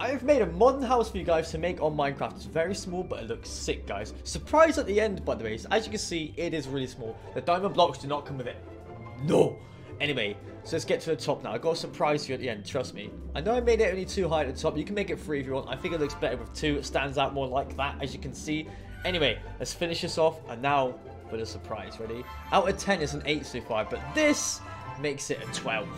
I've made a modern house for you guys to make on Minecraft. It's very small, but it looks sick, guys. Surprise at the end, by the way. As you can see, it is really small. The diamond blocks do not come with it. No. Anyway, so let's get to the top now. I got a surprise for you at the end, trust me. I know I made it only two high at the top. You can make it three if you want. I think it looks better with two. It stands out more like that, as you can see. Anyway, let's finish this off. And now for the surprise. Ready? Out of 10, it's an 8 so far. But this makes it a 12.